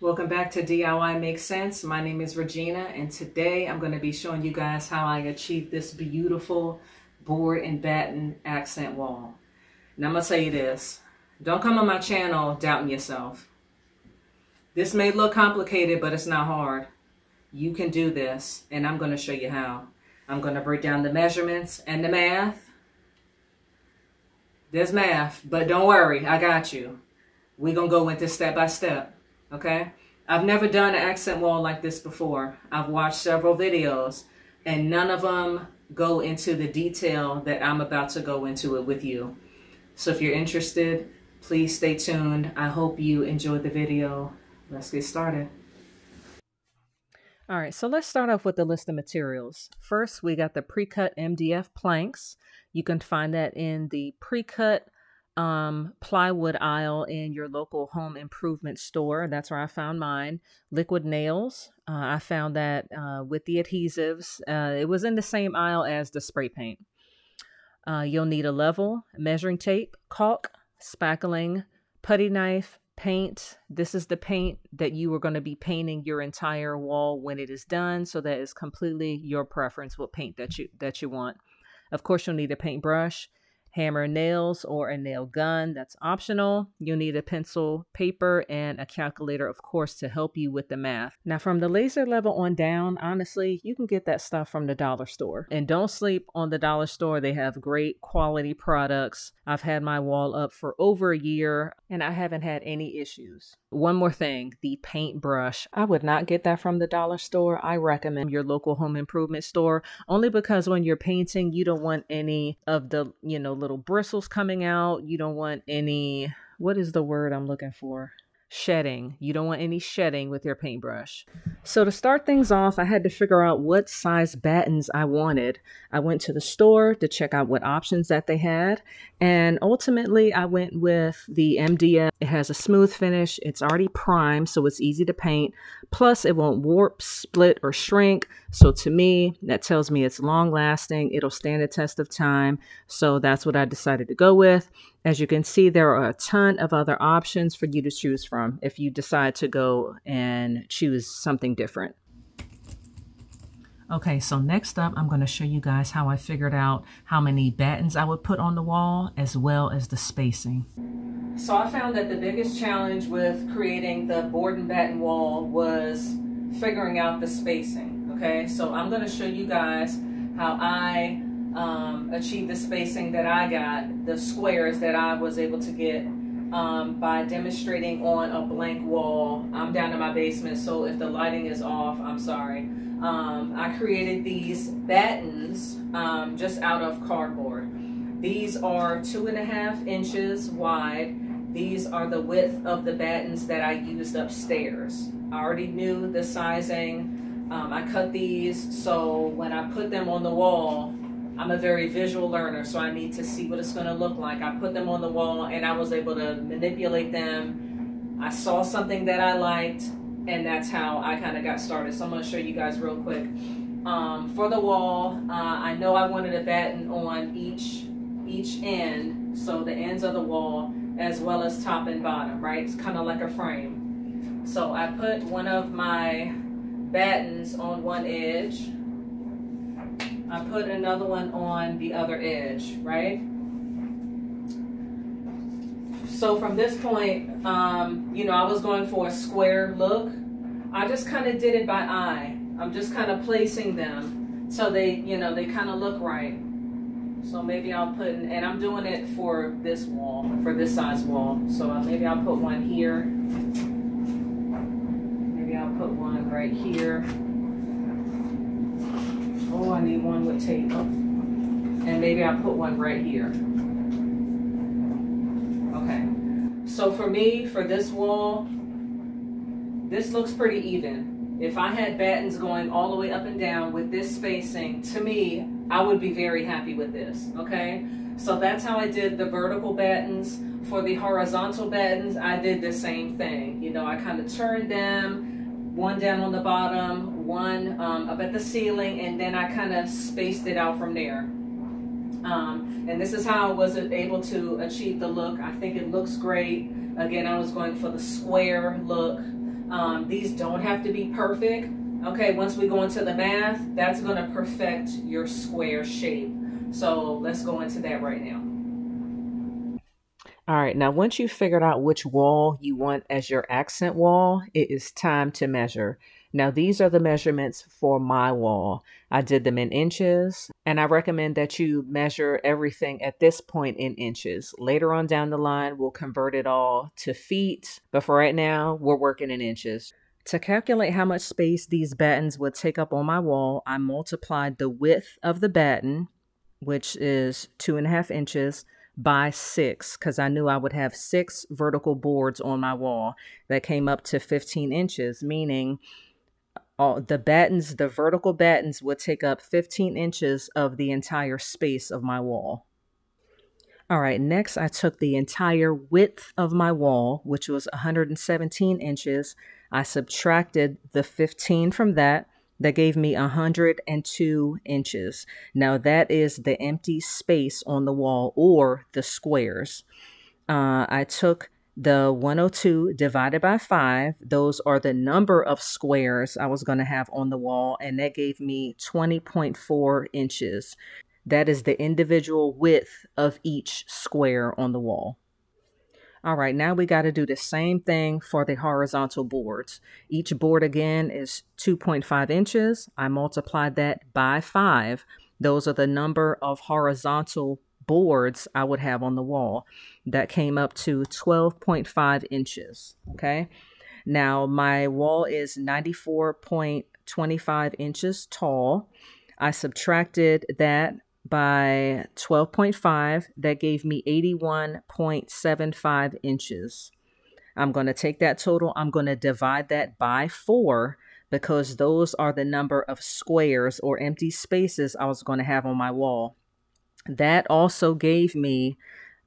Welcome back to DIY Makes Cents. My name is Regina and today I'm going to be showing you guys how I achieved this beautiful board and batten accent wall. Now I'm going to tell you this. Don't come on my channel doubting yourself. This may look complicated, but it's not hard. You can do this and I'm going to show you how. I'm going to break down the measurements and the math. There's math, but don't worry, I got you. We're going to go into step by step okay? I've never done an accent wall like this before. I've watched several videos and none of them go into the detail that I'm about to go into it with you. So if you're interested, please stay tuned. I hope you enjoyed the video. Let's get started. All right, so let's start off with the list of materials. First, we got the pre-cut MDF planks. You can find that in the pre-cut um, plywood aisle in your local home improvement store. That's where I found mine. Liquid nails. Uh, I found that uh, with the adhesives. Uh, it was in the same aisle as the spray paint. Uh, you'll need a level, measuring tape, caulk, spackling, putty knife, paint. This is the paint that you are going to be painting your entire wall when it is done. So that is completely your preference what paint that you that you want. Of course, you'll need a paintbrush hammer nails or a nail gun. That's optional. You'll need a pencil, paper, and a calculator, of course, to help you with the math. Now, from the laser level on down, honestly, you can get that stuff from the dollar store. And don't sleep on the dollar store. They have great quality products. I've had my wall up for over a year and I haven't had any issues. One more thing the paintbrush. I would not get that from the dollar store. I recommend your local home improvement store only because when you're painting, you don't want any of the, you know, little bristles coming out. You don't want any, what is the word I'm looking for? Shedding. You don't want any shedding with your paintbrush. So to start things off, I had to figure out what size battens I wanted. I went to the store to check out what options that they had. And ultimately I went with the MDF. It has a smooth finish. It's already primed, so it's easy to paint. Plus it won't warp, split, or shrink. So to me, that tells me it's long lasting. It'll stand the test of time. So that's what I decided to go with. As you can see, there are a ton of other options for you to choose from if you decide to go and choose something different. Okay, so next up, I'm going to show you guys how I figured out how many battens I would put on the wall as well as the spacing. So I found that the biggest challenge with creating the board and batten wall was figuring out the spacing, okay? So I'm going to show you guys how I um, achieve the spacing that I got, the squares that I was able to get um, by demonstrating on a blank wall. I'm down in my basement, so if the lighting is off, I'm sorry. Um, I created these battens um, just out of cardboard. These are two and a half inches wide. These are the width of the battens that I used upstairs. I already knew the sizing. Um, I cut these, so when I put them on the wall, I'm a very visual learner, so I need to see what it's going to look like. I put them on the wall and I was able to manipulate them. I saw something that I liked, and that's how I kind of got started. So I'm going to show you guys real quick. Um, for the wall, uh, I know I wanted a batten on each each end, so the ends of the wall, as well as top and bottom, right? It's kind of like a frame. So I put one of my battens on one edge I put another one on the other edge, right? So from this point, um, you know, I was going for a square look. I just kind of did it by eye. I'm just kind of placing them so they, you know, they kind of look right. So maybe I'll put, in, and I'm doing it for this wall, for this size wall. So maybe I'll put one here. Maybe I'll put one right here. Oh, I need one with tape. And maybe I'll put one right here. Okay. So for me, for this wall, this looks pretty even. If I had battens going all the way up and down with this spacing, to me, I would be very happy with this, okay? So that's how I did the vertical battens. For the horizontal battens, I did the same thing. You know, I kind of turned them, one down on the bottom, one um, up at the ceiling, and then I kind of spaced it out from there. Um, and this is how I was able to achieve the look. I think it looks great. Again, I was going for the square look. Um, these don't have to be perfect. Okay, once we go into the math, that's going to perfect your square shape. So let's go into that right now. All right, now once you've figured out which wall you want as your accent wall, it is time to measure. Now, these are the measurements for my wall. I did them in inches, and I recommend that you measure everything at this point in inches. Later on down the line, we'll convert it all to feet, but for right now, we're working in inches. To calculate how much space these battens would take up on my wall, I multiplied the width of the batten, which is two and a half inches, by six because I knew I would have six vertical boards on my wall that came up to 15 inches, meaning all the battens, the vertical battens would take up 15 inches of the entire space of my wall. All right, next I took the entire width of my wall, which was 117 inches. I subtracted the 15 from that, that gave me 102 inches. Now that is the empty space on the wall or the squares. Uh, I took the 102 divided by 5. Those are the number of squares I was going to have on the wall, and that gave me 20.4 inches. That is the individual width of each square on the wall. All right, now we got to do the same thing for the horizontal boards. Each board again is 2.5 inches. I multiplied that by 5. Those are the number of horizontal boards I would have on the wall. That came up to 12.5 inches, okay? Now, my wall is 94.25 inches tall. I subtracted that by 12.5. That gave me 81.75 inches. I'm going to take that total, I'm going to divide that by 4 because those are the number of squares or empty spaces I was going to have on my wall. That also gave me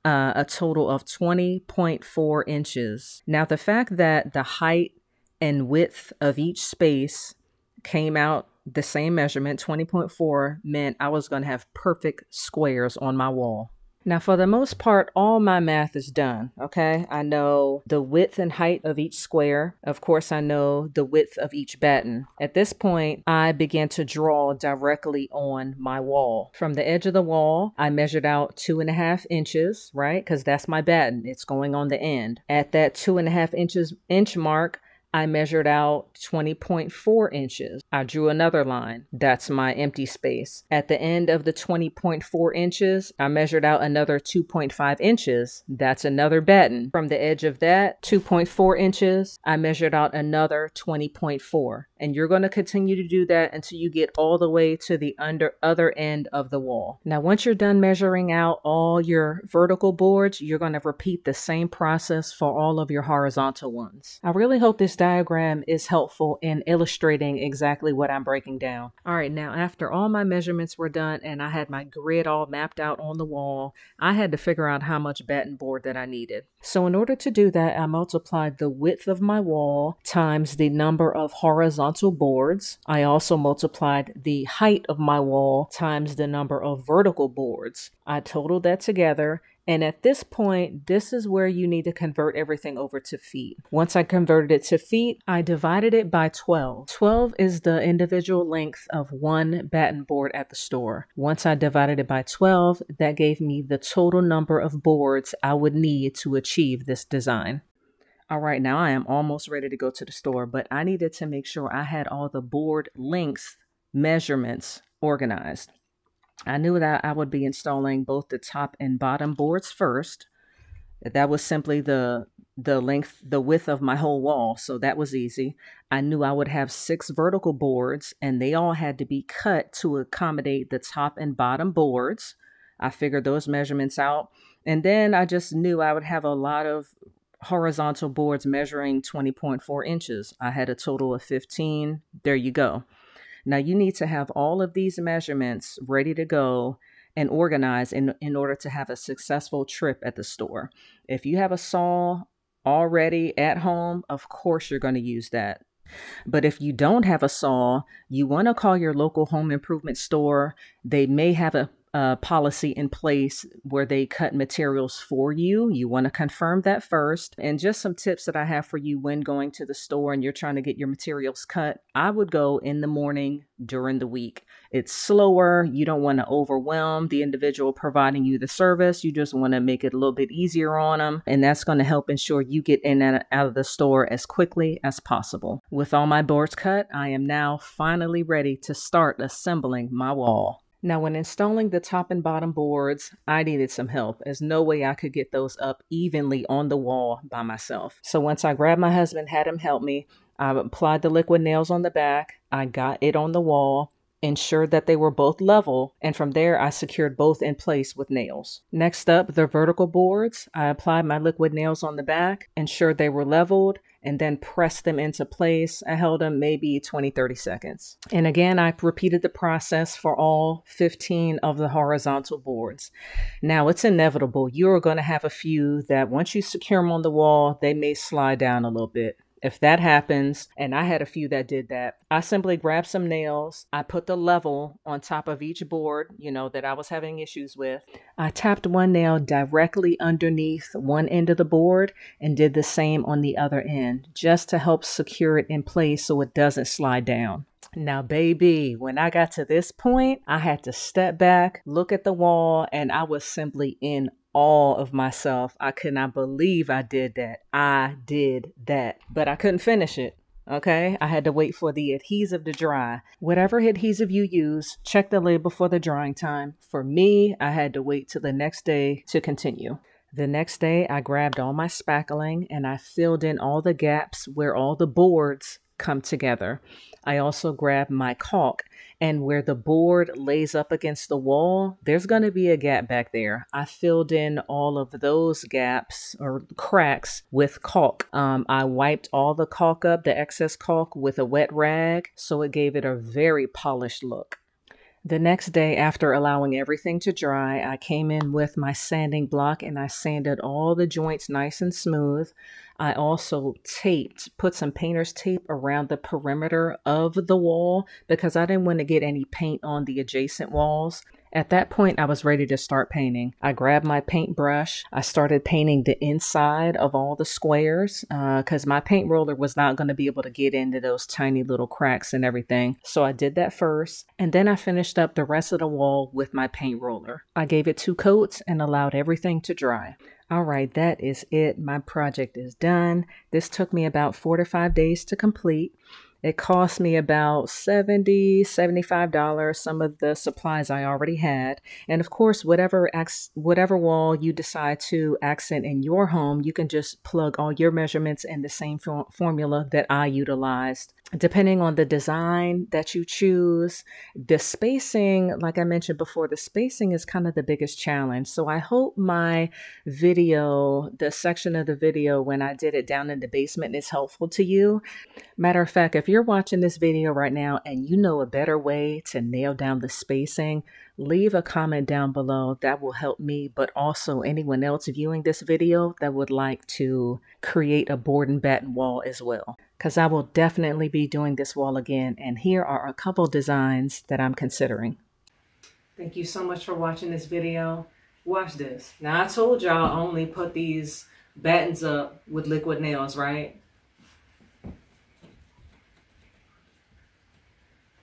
uh, a total of 20.4 inches. Now, the fact that the height and width of each space came out the same measurement, 20.4, meant I was going to have perfect squares on my wall. Now, for the most part, all my math is done, okay? I know the width and height of each square. Of course, I know the width of each batten. At this point, I began to draw directly on my wall. From the edge of the wall, I measured out two and a half inches, right? Because that's my batten. It's going on the end. At that two and a half inches inch mark, I measured out 20.4 inches. I drew another line. That's my empty space. At the end of the 20.4 inches, I measured out another 2.5 inches. That's another batten. From the edge of that 2.4 inches, I measured out another 20.4. And you're going to continue to do that until you get all the way to the under other end of the wall. Now, once you're done measuring out all your vertical boards, you're going to repeat the same process for all of your horizontal ones. I really hope this diagram is helpful in illustrating exactly what I'm breaking down. All right, now after all my measurements were done and I had my grid all mapped out on the wall, I had to figure out how much batten board that I needed. So in order to do that, I multiplied the width of my wall times the number of horizontal boards. I also multiplied the height of my wall times the number of vertical boards. I totaled that together and at this point, this is where you need to convert everything over to feet. Once I converted it to feet, I divided it by 12. 12 is the individual length of one batten board at the store. Once I divided it by 12, that gave me the total number of boards I would need to achieve this design. All right, now I am almost ready to go to the store, but I needed to make sure I had all the board length measurements organized. I knew that I would be installing both the top and bottom boards first. That was simply the the length, the width of my whole wall, so that was easy. I knew I would have six vertical boards and they all had to be cut to accommodate the top and bottom boards. I figured those measurements out. And then I just knew I would have a lot of horizontal boards measuring 20.4 inches. I had a total of 15. There you go. Now you need to have all of these measurements ready to go and organized in, in order to have a successful trip at the store. If you have a saw already at home, of course you're going to use that. But if you don't have a saw, you want to call your local home improvement store. They may have a a policy in place where they cut materials for you. You want to confirm that first. And just some tips that I have for you when going to the store and you're trying to get your materials cut. I would go in the morning during the week. It's slower. You don't want to overwhelm the individual providing you the service. You just want to make it a little bit easier on them. And that's going to help ensure you get in and out of the store as quickly as possible. With all my boards cut, I am now finally ready to start assembling my wall. Now, when installing the top and bottom boards, I needed some help as no way I could get those up evenly on the wall by myself. So once I grabbed my husband, had him help me, I applied the liquid nails on the back, I got it on the wall, ensured that they were both level, and from there I secured both in place with nails. Next up, the vertical boards. I applied my liquid nails on the back, ensured they were leveled, and then pressed them into place. I held them maybe 20, 30 seconds. And again, I repeated the process for all 15 of the horizontal boards. Now, it's inevitable. You're going to have a few that once you secure them on the wall, they may slide down a little bit. If that happens, and I had a few that did that, I simply grabbed some nails. I put the level on top of each board, you know, that I was having issues with. I tapped one nail directly underneath one end of the board and did the same on the other end, just to help secure it in place so it doesn't slide down. Now, baby, when I got to this point, I had to step back, look at the wall, and I was simply in all of myself. I could not believe I did that. I did that. But I couldn't finish it. Okay, I had to wait for the adhesive to dry. Whatever adhesive you use, check the label for the drying time. For me, I had to wait till the next day to continue. The next day, I grabbed all my spackling and I filled in all the gaps where all the boards come together. I also grabbed my caulk and where the board lays up against the wall, there's going to be a gap back there. I filled in all of those gaps or cracks with caulk. Um, I wiped all the caulk up, the excess caulk, with a wet rag, so it gave it a very polished look. The next day, after allowing everything to dry, I came in with my sanding block and I sanded all the joints nice and smooth. I also taped, put some painter's tape around the perimeter of the wall because I didn't want to get any paint on the adjacent walls. At that point, I was ready to start painting. I grabbed my paintbrush. I started painting the inside of all the squares because uh, my paint roller was not going to be able to get into those tiny little cracks and everything. So I did that first. And then I finished up the rest of the wall with my paint roller. I gave it two coats and allowed everything to dry. All right, that is it. My project is done. This took me about four to five days to complete. It cost me about $70, $75, some of the supplies I already had. And of course, whatever whatever wall you decide to accent in your home, you can just plug all your measurements in the same formula that I utilized. Depending on the design that you choose, the spacing, like I mentioned before, the spacing is kind of the biggest challenge. So I hope my video, the section of the video when I did it down in the basement is helpful to you. Matter of fact, if you're watching this video right now and you know a better way to nail down the spacing, leave a comment down below. That will help me, but also anyone else viewing this video that would like to create a board and batten wall as well. Because I will definitely be doing this wall again, and here are a couple designs that I'm considering. Thank you so much for watching this video. Watch this. Now, I told y'all only put these battens up with liquid nails, right?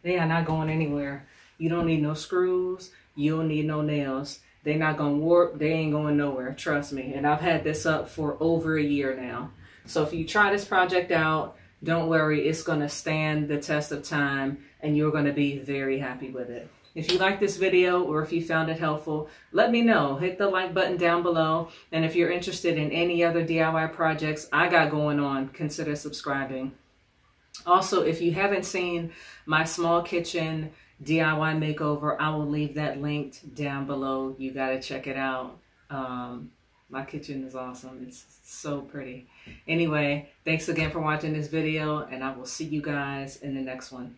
They are not going anywhere. You don't need no screws. You don't need no nails. They're not going to warp. They ain't going nowhere. Trust me. And I've had this up for over a year now. So if you try this project out, don't worry. It's going to stand the test of time and you're going to be very happy with it. If you like this video or if you found it helpful, let me know. Hit the like button down below. And if you're interested in any other DIY projects I got going on, consider subscribing. Also, if you haven't seen my small kitchen DIY makeover, I will leave that linked down below. You got to check it out. Um, my kitchen is awesome. It's so pretty. Anyway, thanks again for watching this video, and I will see you guys in the next one.